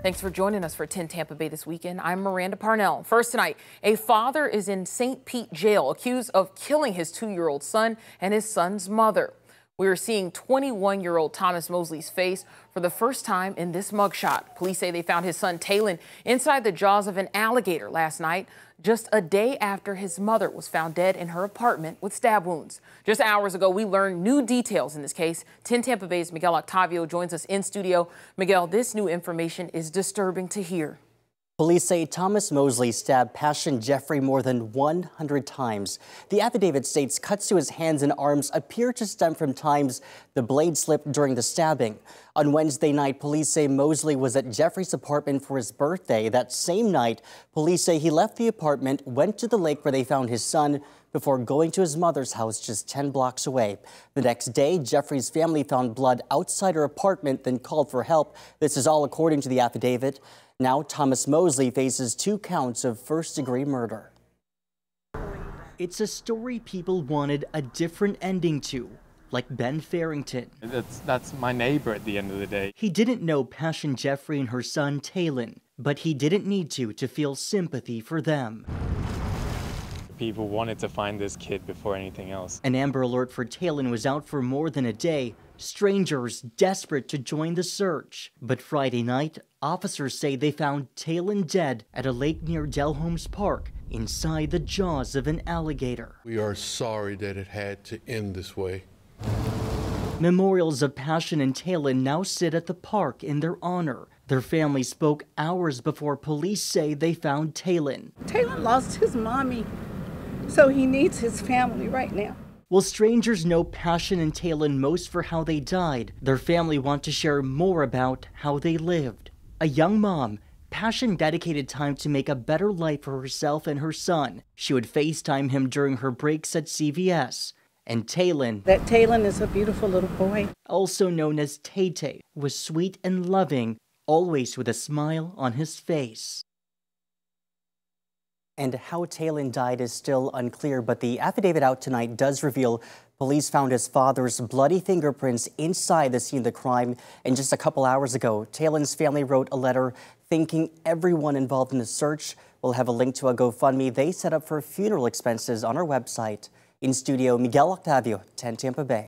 Thanks for joining us for 10 Tampa Bay this weekend. I'm Miranda Parnell. First tonight, a father is in St. Pete jail accused of killing his two-year-old son and his son's mother. We are seeing 21-year-old Thomas Mosley's face for the first time in this mugshot. Police say they found his son Taylen inside the jaws of an alligator last night, just a day after his mother was found dead in her apartment with stab wounds. Just hours ago, we learned new details in this case. 10 Tampa Bay's Miguel Octavio joins us in studio. Miguel, this new information is disturbing to hear. Police say Thomas Mosley stabbed Pashun Jeffery more than 100 times. The affidavit states cuts to his hands and arms appear to stem from times the blade slipped during the stabbing. On Wednesday night, police say Mosley was at Jeffery's apartment for his birthday. That same night, police say he left the apartment, went to the lake where they found his son, before going to his mother's house just 10 blocks away. The next day, Jeffery's family found blood outside her apartment, then called for help. This is all according to the affidavit. Now, Thomas Mosley faces two counts of first degree murder. It's a story people wanted a different ending to, like Ben Farrington. That's, that's my neighbor at the end of the day. He didn't know Pashun Jeffery and her son Taylen, but he didn't need to to feel sympathy for them. People wanted to find this kid before anything else. An Amber Alert for Taylen was out for more than a day, strangers desperate to join the search. But Friday night, officers say they found Taylen dead at a lake near Dell Holmes Park inside the jaws of an alligator. We are sorry that it had to end this way. Memorials of Pashun and Taylen now sit at the park in their honor. Their family spoke hours before police say they found Taylen. Taylen lost his mommy, so he needs his family right now. While strangers know Pashun and Taylen most for how they died, their family want to share more about how they lived. A young mom, Pashun dedicated time to make a better life for herself and her son. She would FaceTime him during her breaks at CVS. And Taylen, that Taylen is a beautiful little boy, also known as Tay Tay, was sweet and loving, always with a smile on his face. And how Taylen died is still unclear, but the affidavit out tonight does reveal police found his father's bloody fingerprints inside the scene of the crime. And just a couple hours ago, Taylen's family wrote a letter thanking everyone involved in the search. We'll have a link to a GoFundMe they set up for funeral expenses on our website. In studio, Miguel Octavio, 10 Tampa Bay.